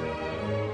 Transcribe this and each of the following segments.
Música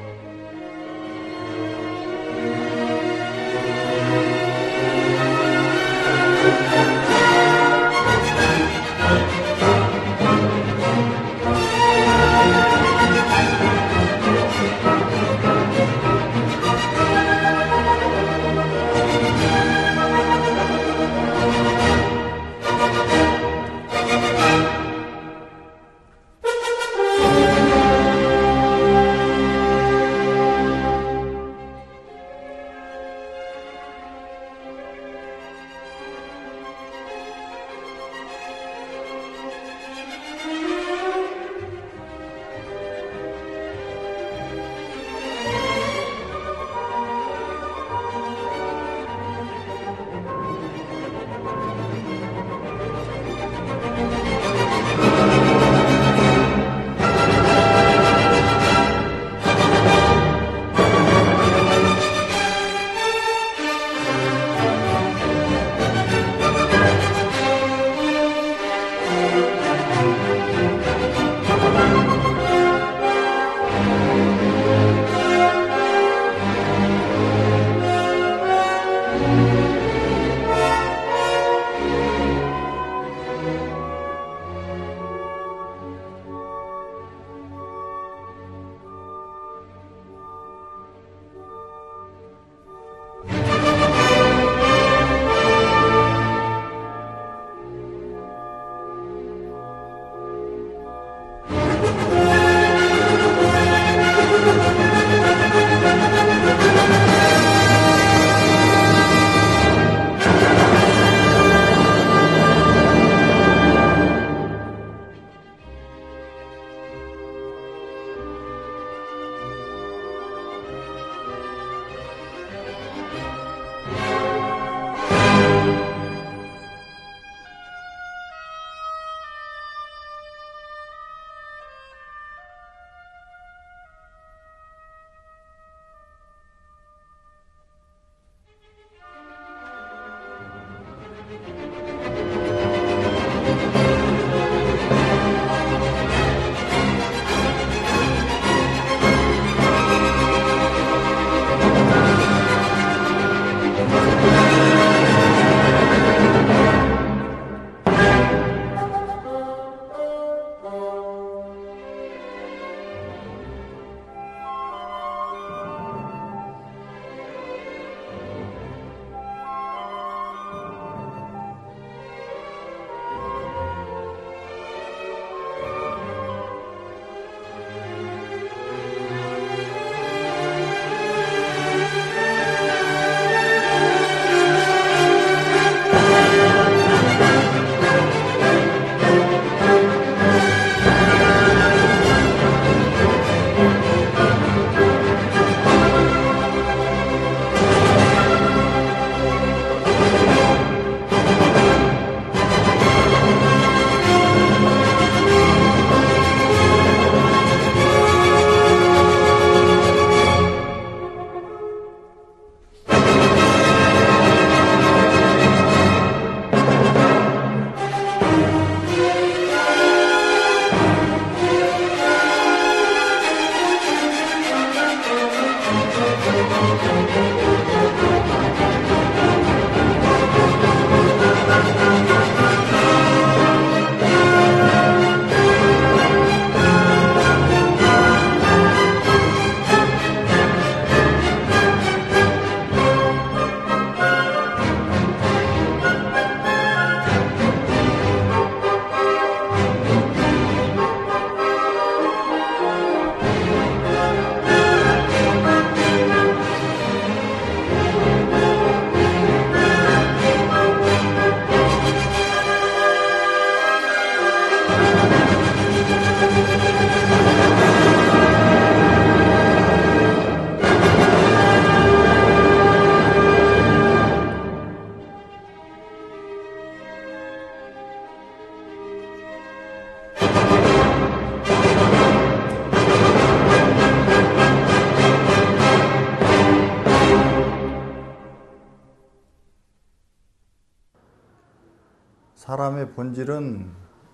사람의 본질은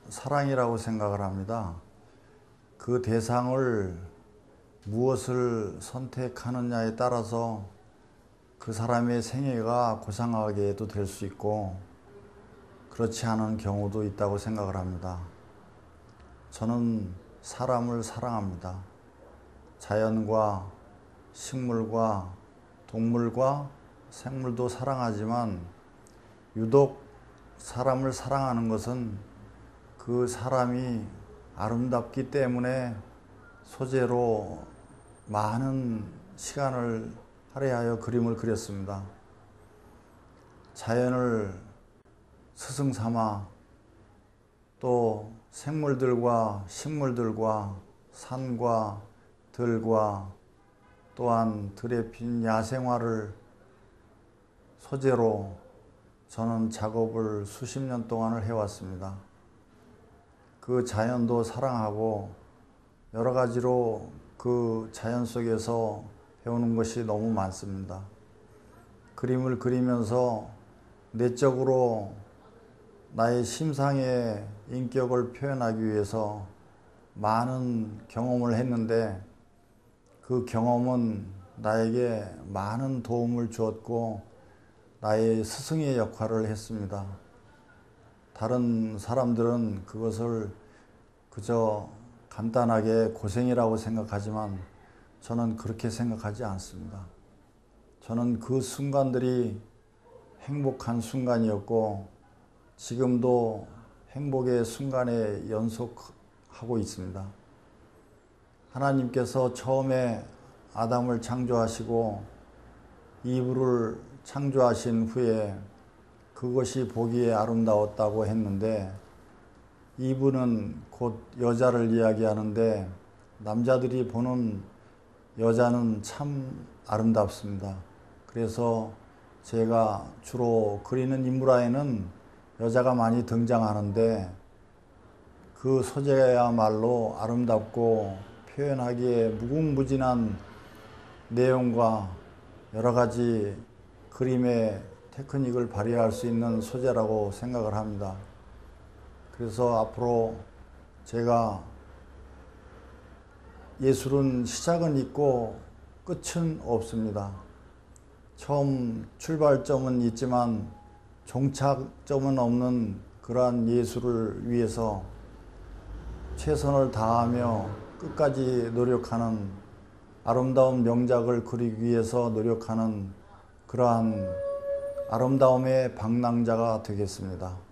사랑이라고 생각을 합니다. 그 대상을 무엇을 선택하느냐에 따라서 그 사람의 생애가 고상하게도 될 수 있고 그렇지 않은 경우도 있다고 생각을 합니다. 저는 사람을 사랑합니다. 자연과 식물과 동물과 생물도 사랑하지만 유독 사람을 사랑하는 것은 그 사람이 아름답기 때문에 소재로 많은 시간을 할애하여 그림을 그렸습니다. 자연을 스승 삼아 또 생물들과 식물들과 산과 들과 또한 들에 핀 야생화를 소재로 저는 작업을 수십 년 동안을 해왔습니다. 그 자연도 사랑하고 여러 가지로 그 자연 속에서 배우는 것이 너무 많습니다. 그림을 그리면서 내적으로 나의 심상의 인격을 표현하기 위해서 많은 경험을 했는데 그 경험은 나에게 많은 도움을 주었고 나의 스승의 역할을 했습니다. 다른 사람들은 그것을 그저 간단하게 고생이라고 생각하지만 저는 그렇게 생각하지 않습니다. 저는 그 순간들이 행복한 순간이었고 지금도 행복의 순간에 연속하고 있습니다. 하나님께서 처음에 아담을 창조하시고 이브를 창조하신 후에 그것이 보기에 아름다웠다고 했는데 이분은 곧 여자를 이야기하는데 남자들이 보는 여자는 참 아름답습니다. 그래서 제가 주로 그리는 인물화에는 여자가 많이 등장하는데 그 소재야말로 아름답고 표현하기에 무궁무진한 내용과 여러 가지 그림의 테크닉을 발휘할 수 있는 소재라고 생각을 합니다. 그래서 앞으로 제가 예술은 시작은 있고 끝은 없습니다. 처음 출발점은 있지만 종착점은 없는 그러한 예술을 위해서 최선을 다하며 끝까지 노력하는 아름다운 명작을 그리기 위해서 노력하는 그러한 아름다움의 방랑자가 되겠습니다.